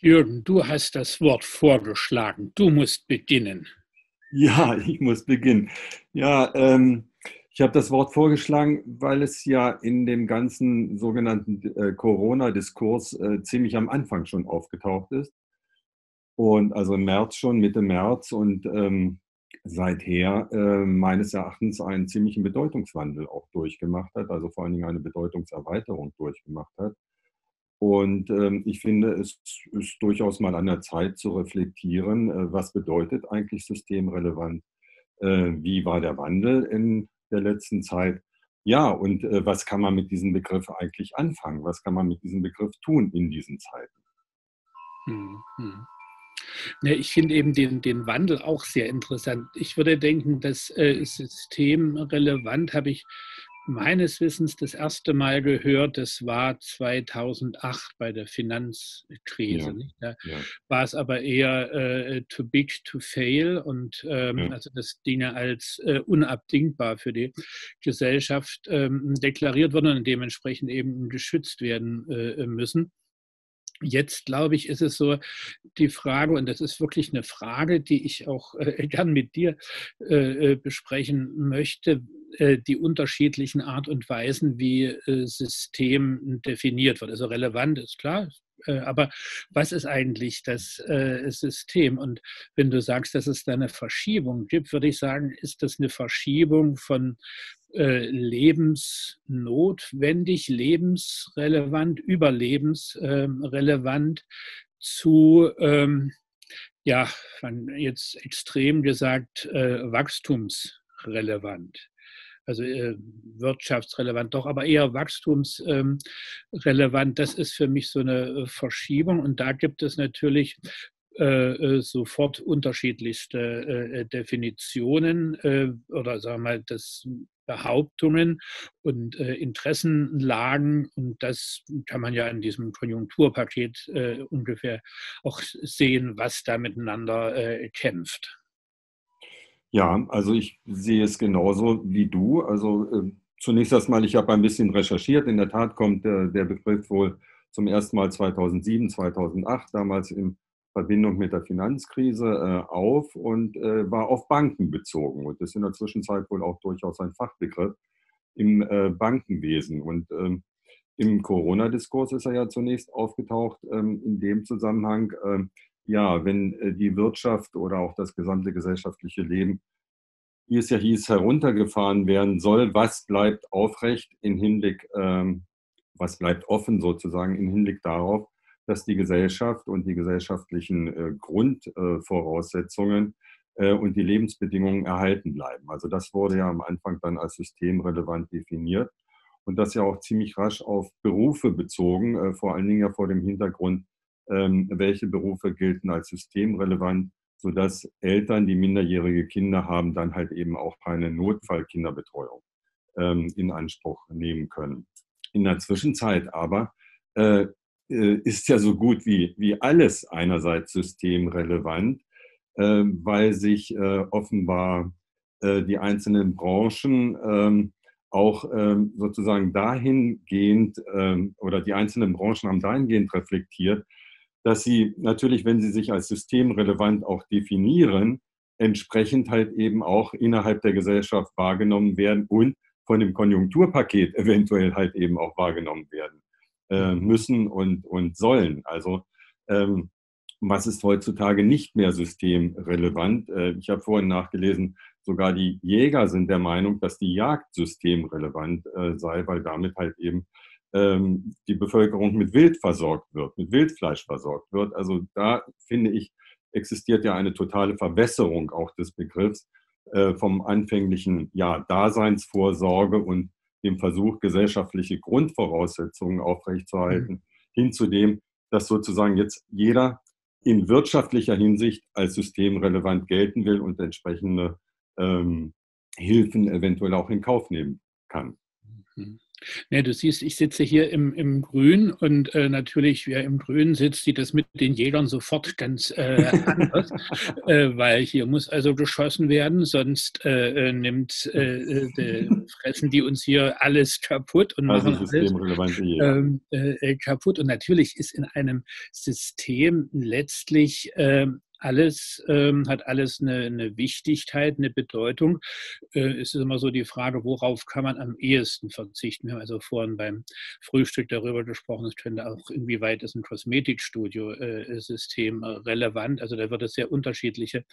Jürgen, du hast das Wort vorgeschlagen. Du musst beginnen. Ja, ich muss beginnen. Ja, ähm, ich habe das Wort vorgeschlagen, weil es ja in dem ganzen sogenannten äh, Corona-Diskurs äh, ziemlich am Anfang schon aufgetaucht ist. Und also im März schon, Mitte März und ähm, seither äh, meines Erachtens einen ziemlichen Bedeutungswandel auch durchgemacht hat, also vor allen Dingen eine Bedeutungserweiterung durchgemacht hat. Und ähm, ich finde, es ist durchaus mal an der Zeit zu reflektieren, äh, was bedeutet eigentlich systemrelevant, äh, wie war der Wandel in der letzten Zeit. Ja, und äh, was kann man mit diesem Begriff eigentlich anfangen? Was kann man mit diesem Begriff tun in diesen Zeiten? Hm, hm. Ja, ich finde eben den, den Wandel auch sehr interessant. Ich würde denken, das äh, systemrelevant habe ich meines Wissens das erste Mal gehört, das war 2008 bei der Finanzkrise. Ja, da ja. war es aber eher äh, too big to fail und ähm, ja. also das Dinge als äh, unabdingbar für die Gesellschaft ähm, deklariert wurden und dementsprechend eben geschützt werden äh, müssen. Jetzt, glaube ich, ist es so die Frage, und das ist wirklich eine Frage, die ich auch äh, gern mit dir äh, äh besprechen möchte, die unterschiedlichen Art und Weisen, wie äh, System definiert wird. Also relevant ist klar, äh, aber was ist eigentlich das System? Und wenn du sagst, dass es da eine Verschiebung gibt, würde ich sagen, ist das eine Verschiebung von lebensnotwendig, lebensrelevant, überlebensrelevant zu, ähm, ja, jetzt extrem gesagt, wachstumsrelevant also äh, wirtschaftsrelevant, doch aber eher wachstumsrelevant. das ist für mich so eine äh, Verschiebung und da gibt es natürlich äh, sofort unterschiedlichste Definitionen oder sagen wir mal das Behauptungen und Interessenlagen. Und das kann man ja in diesem Konjunkturpaket ungefähr auch sehen, was da miteinander kämpft. Ja, also ich sehe es genauso wie du. Also äh, zunächst erstmal, ich habe ein bisschen recherchiert. In der Tat kommt äh, der Begriff wohl zum ersten Mal 2007, 2008, damals in Verbindung mit der Finanzkrise äh, auf und äh, war auf Banken bezogen. Und das ist in der Zwischenzeit wohl auch durchaus ein Fachbegriff im äh, Bankenwesen. Und ähm, im Corona-Diskurs ist er ja zunächst aufgetaucht ähm, in dem Zusammenhang ähm, ja, wenn äh, die Wirtschaft oder auch das gesamte gesellschaftliche Leben, wie es ja hieß, heruntergefahren werden soll, was bleibt aufrecht im Hinblick, ähm, was bleibt offen sozusagen im Hinblick darauf, dass die Gesellschaft und die gesellschaftlichen äh, Grundvoraussetzungen äh, und die Lebensbedingungen erhalten bleiben. Also das wurde ja am Anfang dann als systemrelevant definiert und das ja auch ziemlich rasch auf Berufe bezogen, vor allen Dingen ja vor dem Hintergrund welche Berufe gelten als systemrelevant, sodass Eltern, die minderjährige Kinder haben, dann halt eben auch eine Notfallkinderbetreuung ähm, in Anspruch nehmen können. In der Zwischenzeit aber äh, äh, ist ja so gut wie, wie alles einerseits systemrelevant, äh, weil sich offenbar die einzelnen Branchen ähm, auch ähm, sozusagen dahingehend ähm, oder die einzelnen Branchen haben dahingehend reflektiert, dass sie natürlich, wenn sie sich als systemrelevant auch definieren, entsprechend halt eben auch innerhalb der Gesellschaft wahrgenommen werden und von dem Konjunkturpaket eventuell halt eben auch wahrgenommen werden äh, müssen und, und sollen. Also ähm, was ist heutzutage nicht mehr systemrelevant? Äh, ich habe vorhin nachgelesen, sogar die Jäger sind der Meinung, dass die Jagd systemrelevant äh, sei, weil damit halt eben ähm, die Bevölkerung mit Wild versorgt wird, mit Wildfleisch versorgt wird. Also da finde ich, existiert ja eine totale Verwässerung auch des Begriffs äh, vom anfänglichen ja, Daseinsvorsorge und dem Versuch, gesellschaftliche Grundvoraussetzungen aufrechtzuerhalten, mhm. hin zu dem, dass sozusagen jetzt jeder in wirtschaftlicher Hinsicht als systemrelevant gelten will und entsprechende ähm, Hilfen eventuell auch in Kauf nehmen kann. Mhm. Ja, du siehst, ich sitze hier im, im Grün und äh, natürlich, wer im Grün sitzt, sieht das mit den Jägern sofort ganz äh, anders, äh, weil hier muss also geschossen werden, sonst äh, äh, nimmt, äh, de, fressen die uns hier alles kaputt und also machen alles ähm, kaputt. Und natürlich ist in einem System letztlich ähm, alles, ähm, hat alles eine, eine, Wichtigkeit, eine Bedeutung. Äh, es ist immer so die Frage, worauf kann man am ehesten verzichten? Wir haben also vorhin beim Frühstück darüber gesprochen, es könnte auch, inwieweit ist ein Kosmetikstudio-System äh, relevant. Also da wird es sehr unterschiedliche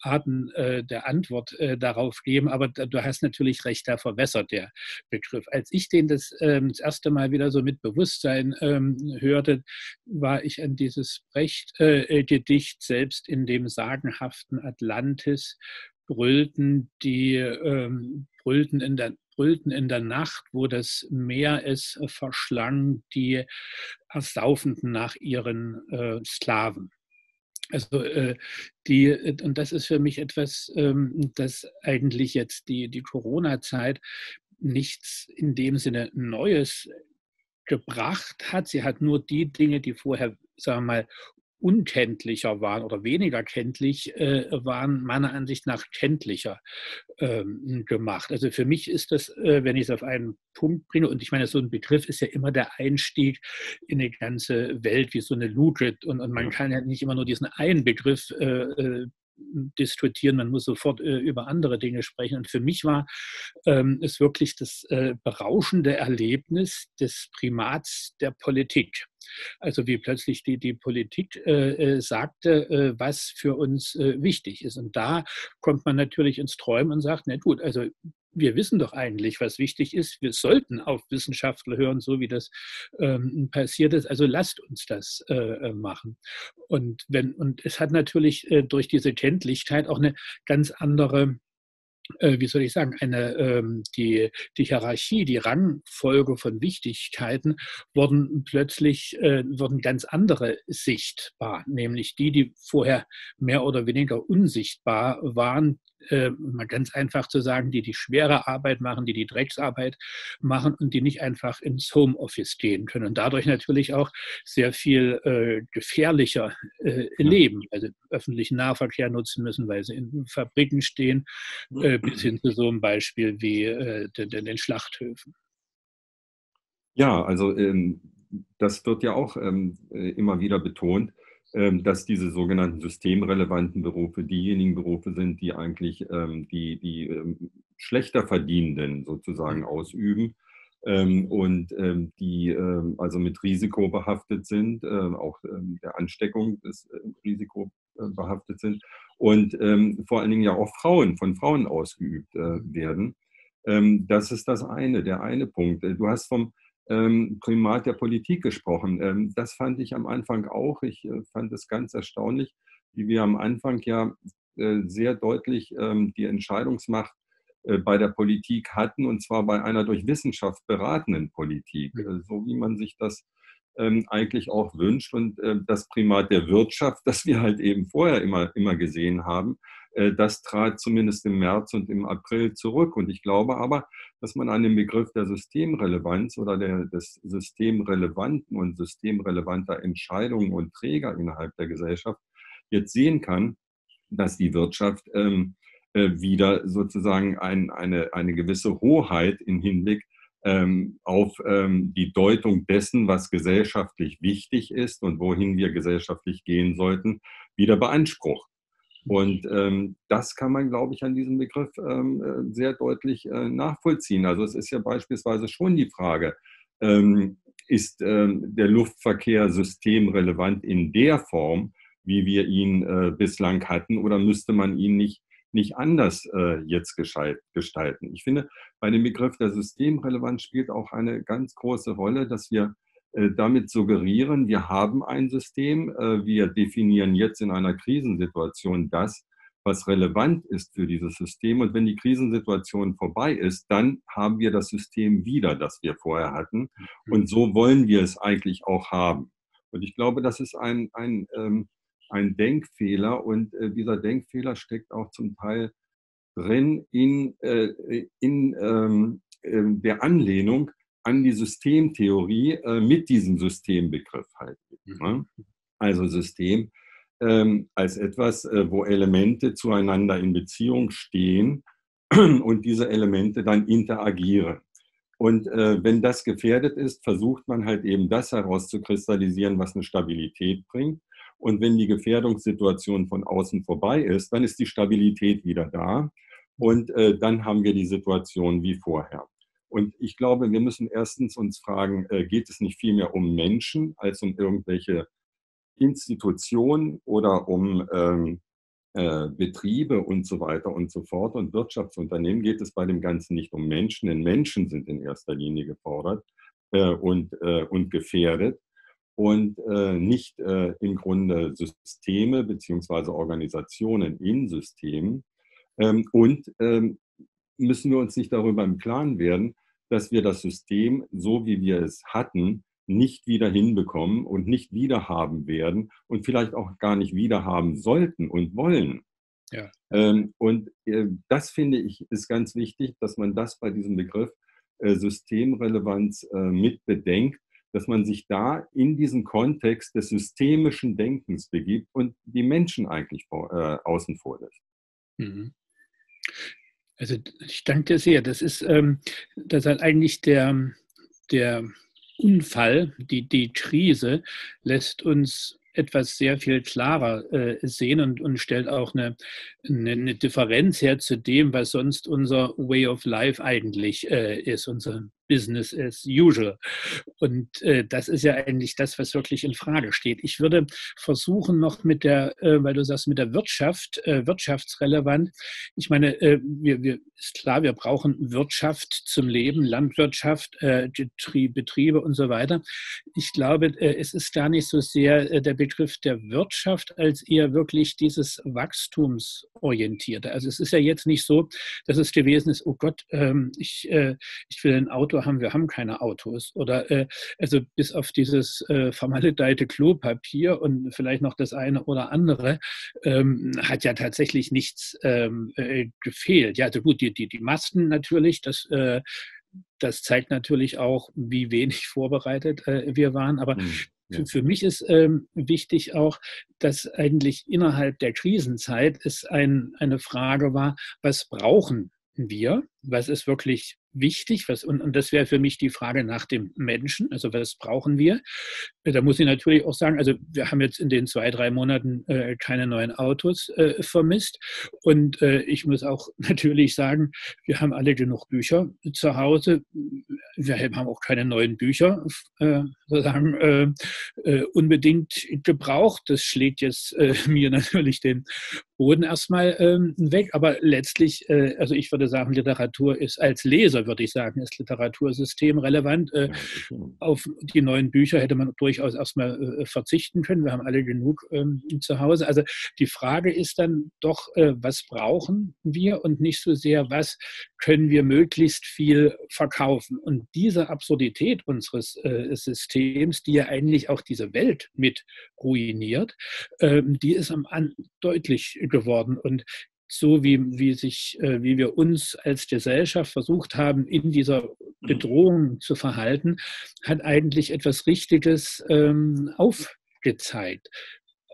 Arten äh, der Antwort äh, darauf geben. Aber da, du hast natürlich recht, da verwässert der Begriff. Als ich den das, ähm, das erste Mal wieder so mit Bewusstsein ähm, hörte, war ich an dieses Brecht-Gedicht äh, selbst in dem sagenhaften Atlantis brüllten die ähm, brüllten in der brüllten in der Nacht, wo das Meer es verschlang, die Ersaufenden nach ihren äh, Sklaven. Also äh, die, und das ist für mich etwas, ähm, das eigentlich jetzt die, die Corona-Zeit nichts in dem Sinne Neues gebracht hat. Sie hat nur die Dinge, die vorher, sagen wir mal, unkenntlicher waren oder weniger kenntlich äh, waren, meiner Ansicht nach kenntlicher ähm, gemacht. Also für mich ist das, äh, wenn ich es auf einen Punkt bringe, und ich meine, so ein Begriff ist ja immer der Einstieg in eine ganze Welt, wie so eine Luke. Und, und man kann ja nicht immer nur diesen einen Begriff äh, äh diskutieren, man muss sofort äh, über andere Dinge sprechen. Und für mich war ähm, es wirklich das äh, berauschende Erlebnis des Primats der Politik. Also wie plötzlich die, die Politik äh, äh, sagte, äh, was für uns äh, wichtig ist. Und da kommt man natürlich ins Träumen und sagt, na gut, also wir wissen doch eigentlich, was wichtig ist. Wir sollten auf Wissenschaftler hören, so wie das ähm, passiert ist. Also lasst uns das äh, äh machen. Und, wenn, und es hat natürlich äh, durch diese Kenntlichkeit auch eine ganz andere äh, wie soll ich sagen, eine, ähm, die, die Hierarchie, die Rangfolge von Wichtigkeiten wurden plötzlich, äh, wurden ganz andere sichtbar, nämlich die, die vorher mehr oder weniger unsichtbar waren, äh, mal ganz einfach zu sagen, die die schwere Arbeit machen, die die Drecksarbeit machen und die nicht einfach ins Homeoffice gehen können und dadurch natürlich auch sehr viel äh, gefährlicher äh, leben, also öffentlichen Nahverkehr nutzen müssen, weil sie in Fabriken stehen, äh, bis hin zu so einem Beispiel wie äh, den, den Schlachthöfen. Ja, also ähm, das wird ja auch ähm, äh, immer wieder betont dass diese sogenannten systemrelevanten Berufe diejenigen Berufe sind, die eigentlich ähm, die, die ähm, schlechter Verdienenden sozusagen mhm. ausüben und die also mit Risiko behaftet sind, auch der Ansteckung des äh, Risiko äh, behaftet sind und vor allen Dingen ja auch Frauen von Frauen ausgeübt äh, werden. Das ist das eine, der eine Punkt. Du hast vom ähm, Primat der Politik gesprochen. Ähm, das fand ich am Anfang auch. Ich äh, fand es ganz erstaunlich, wie wir am Anfang ja äh, sehr deutlich ähm, die Entscheidungsmacht äh, bei der Politik hatten, und zwar bei einer durch Wissenschaft beratenden Politik, äh, so wie man sich das ähm, eigentlich auch wünscht. Und äh, das Primat der Wirtschaft, das wir halt eben vorher immer, immer gesehen haben, das trat zumindest im März und im April zurück. Und ich glaube aber, dass man an dem Begriff der Systemrelevanz oder der, des systemrelevanten und systemrelevanter Entscheidungen und Träger innerhalb der Gesellschaft jetzt sehen kann, dass die Wirtschaft ähm, äh, wieder sozusagen ein, eine, eine gewisse Hoheit im Hinblick ähm, auf ähm, die Deutung dessen, was gesellschaftlich wichtig ist und wohin wir gesellschaftlich gehen sollten, wieder beansprucht. Und ähm, das kann man, glaube ich, an diesem Begriff ähm, äh, sehr deutlich äh, nachvollziehen. Also es ist ja beispielsweise schon die Frage, ähm, ist ähm, der Luftverkehr systemrelevant in der Form, wie wir ihn äh, bislang hatten, oder müsste man ihn nicht, nicht anders äh, jetzt gestalten? Ich finde, bei dem Begriff der Systemrelevanz spielt auch eine ganz große Rolle, dass wir damit suggerieren, wir haben ein System, äh, wir definieren jetzt in einer Krisensituation das, was relevant ist für dieses System. Und wenn die Krisensituation vorbei ist, dann haben wir das System wieder, das wir vorher hatten. Mhm. Und so wollen wir es eigentlich auch haben. Und ich glaube, das ist ein, ein, ähm, ein Denkfehler. Und äh, dieser Denkfehler steckt auch zum Teil drin in, in ähm, der Anlehnung an die Systemtheorie äh, mit diesem Systembegriff halt. Ne? Also System ähm, als etwas, äh, wo Elemente zueinander in Beziehung stehen und diese Elemente dann interagieren. Und äh, wenn das gefährdet ist, versucht man halt eben das herauszukristallisieren, was eine Stabilität bringt. Und wenn die Gefährdungssituation von außen vorbei ist, dann ist die Stabilität wieder da. Und äh, dann haben wir die Situation wie vorher. Und ich glaube, wir müssen erstens uns fragen, äh, geht es nicht vielmehr um Menschen als um irgendwelche Institutionen oder um ähm, äh, Betriebe und so weiter und so fort und Wirtschaftsunternehmen geht es bei dem Ganzen nicht um Menschen, denn Menschen sind in erster Linie gefordert äh, und, äh, und gefährdet und äh, nicht äh, im Grunde Systeme beziehungsweise Organisationen in Systemen. Ähm, und ähm, müssen wir uns nicht darüber im Klaren werden, dass wir das System, so wie wir es hatten, nicht wieder hinbekommen und nicht wieder haben werden und vielleicht auch gar nicht wieder haben sollten und wollen. Ja. Ähm, und äh, das finde ich ist ganz wichtig, dass man das bei diesem Begriff äh, Systemrelevanz äh, mit bedenkt, dass man sich da in diesen Kontext des systemischen Denkens begibt und die Menschen eigentlich äh, außen vor lässt. Mhm. Also ich danke dir sehr. Das ist, ähm, das hat eigentlich der, der Unfall, die, die Krise, lässt uns etwas sehr viel klarer äh, sehen und, und stellt auch eine, eine, eine, Differenz her zu dem, was sonst unser Way of Life eigentlich äh, ist, unser Business as usual. Und äh, das ist ja eigentlich das, was wirklich in Frage steht. Ich würde versuchen, noch mit der, äh, weil du sagst, mit der Wirtschaft, äh, wirtschaftsrelevant. Ich meine, äh, wir, wir, ist klar, wir brauchen Wirtschaft zum Leben, Landwirtschaft, äh, Betriebe und so weiter. Ich glaube, äh, es ist gar nicht so sehr der Begriff der Wirtschaft, als eher wirklich dieses Wachstumsorientierte. Also es ist ja jetzt nicht so, dass es gewesen ist, oh Gott, ähm, ich, ich will ein Auto haben, wir haben keine Autos. Oder äh, also bis auf dieses äh, vermaledeite Klopapier und vielleicht noch das eine oder andere, ähm, hat ja tatsächlich nichts ähm, äh, gefehlt. Ja, also gut, die, die, die Masken natürlich, das äh, das zeigt natürlich auch, wie wenig vorbereitet äh, wir waren. Aber mhm. ja. für, für, mich ist ähm, wichtig auch, dass eigentlich innerhalb der Krisenzeit es ein, eine Frage war, was brauchen wir? Was ist wirklich wichtig. Was, und, und das wäre für mich die Frage nach dem Menschen. Also was brauchen wir? Da muss ich natürlich auch sagen, also wir haben jetzt in den zwei, drei Monaten äh, keine neuen Autos äh, vermisst. Und äh, ich muss auch natürlich sagen, wir haben alle genug Bücher zu Hause. Wir haben auch keine neuen Bücher äh, sozusagen äh, äh, unbedingt gebraucht. Das schlägt jetzt mir natürlich den Boden erstmal ähm, weg. Aber letztlich, also ich würde sagen, Literatur ist als Leser würde ich sagen, ist Literatursystem relevant. Äh, auf die neuen Bücher hätte man durchaus erstmal äh, verzichten können. Wir haben alle genug ähm, zu Hause. Also die Frage ist dann doch, äh, was brauchen wir und nicht so sehr, was können wir möglichst viel verkaufen. Und diese Absurdität unseres Systems, die ja eigentlich auch diese Welt mit ruiniert, ähm, die ist am an deutlich geworden. Und so wie, wie, sich, äh, wie wir uns als Gesellschaft versucht haben, in dieser mhm. Bedrohung zu verhalten, hat eigentlich etwas Richtiges ähm, aufgezeigt.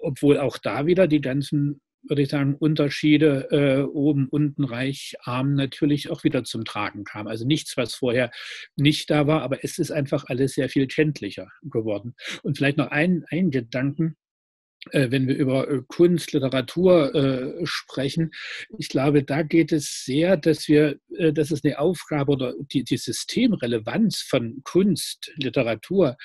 Obwohl auch da wieder die ganzen, würde ich sagen, Unterschiede äh, oben, unten, reich, arm natürlich auch wieder zum Tragen kamen. Also nichts, was vorher nicht da war, aber es ist einfach alles sehr viel kenntlicher geworden. Und vielleicht noch ein, ein Gedanken, wenn wir über äh, Kunst, Literatur äh, sprechen. Ich glaube, da geht es sehr, dass wir, äh, dass es eine Aufgabe oder die, die Systemrelevanz von Kunst, Literatur,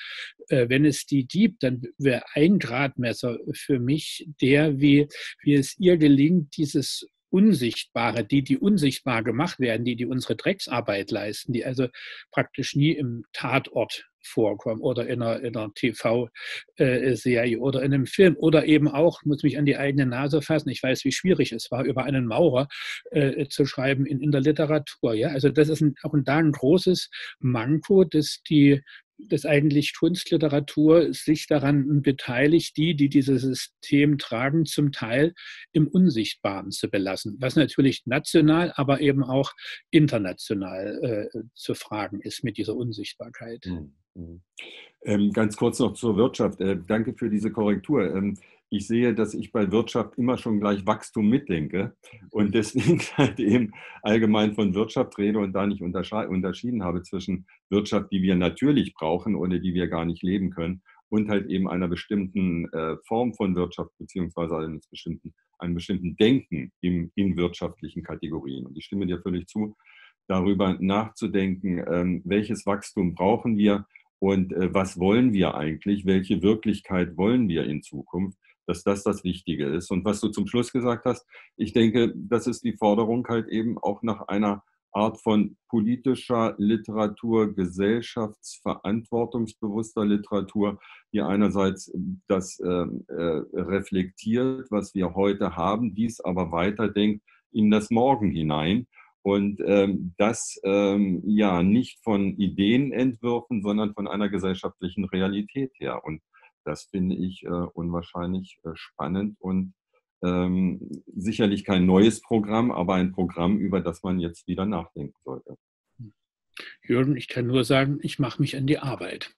äh, wenn es die gibt, dann wäre ein Gradmesser für mich der, wie, wie es ihr gelingt, dieses Unsichtbare, die, die unsichtbar gemacht werden, die, die unsere Drecksarbeit leisten, die also praktisch nie im Tatort vorkommen oder in einer, einer TV-Serie oder in einem Film oder eben auch, muss mich an die eigene Nase fassen, ich weiß, wie schwierig es war, über einen Maurer äh, zu schreiben in, in der Literatur. Ja? Also das ist ein, auch da ein großes Manko, dass die dass eigentlich Kunstliteratur sich daran beteiligt, die, die dieses System tragen, zum Teil im Unsichtbaren zu belassen, was natürlich national, aber eben auch international äh, zu fragen ist mit dieser Unsichtbarkeit. Mhm. Ähm, ganz kurz noch zur Wirtschaft. Äh, danke für diese Korrektur. Ähm, ich sehe, dass ich bei Wirtschaft immer schon gleich Wachstum mitdenke und deswegen halt eben allgemein von Wirtschaft rede und da nicht unterschieden habe zwischen Wirtschaft, die wir natürlich brauchen, ohne die wir gar nicht leben können, und halt eben einer bestimmten äh, Form von Wirtschaft beziehungsweise eines bestimmten, einem bestimmten Denken im, in wirtschaftlichen Kategorien. Und ich stimme dir völlig zu, darüber nachzudenken, ähm, welches Wachstum brauchen wir und äh, was wollen wir eigentlich, welche Wirklichkeit wollen wir in Zukunft? Dass das das Wichtige ist. Und was du zum Schluss gesagt hast, ich denke, das ist die Forderung halt eben auch nach einer Art von politischer Literatur, gesellschaftsverantwortungsbewusster Literatur, die einerseits das äh, äh, reflektiert, was wir heute haben, dies aber weiterdenkt in das Morgen hinein und ähm, das ähm, ja nicht von Ideenentwürfen, sondern von einer gesellschaftlichen Realität her. Und das finde ich äh, unwahrscheinlich äh, spannend und ähm, sicherlich kein neues Programm, aber ein Programm, über das man jetzt wieder nachdenken sollte. Jürgen, ich kann nur sagen, ich mache mich an die Arbeit.